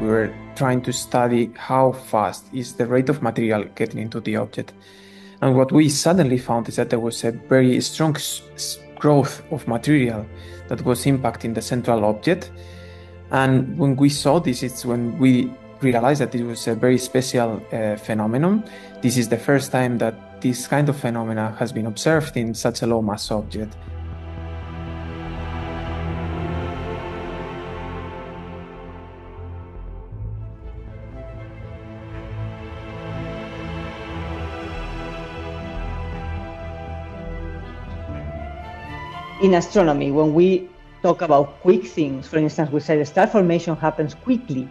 we were trying to study how fast is the rate of material getting into the object. And what we suddenly found is that there was a very strong growth of material that was impacting the central object. And when we saw this, it's when we realized that it was a very special uh, phenomenon. This is the first time that this kind of phenomena has been observed in such a low mass object. In astronomy, when we talk about quick things, for instance, we say the star formation happens quickly,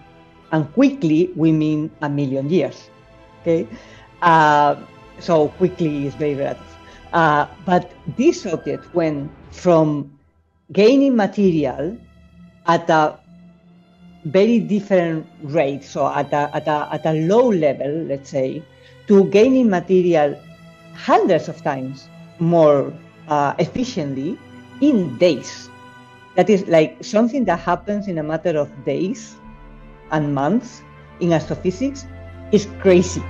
and quickly we mean a million years. Okay, uh, so quickly is very relative. Uh, but this object went from gaining material at a very different rate, so at a, at a, at a low level, let's say, to gaining material hundreds of times more uh, efficiently in days. That is like something that happens in a matter of days and months in astrophysics is crazy.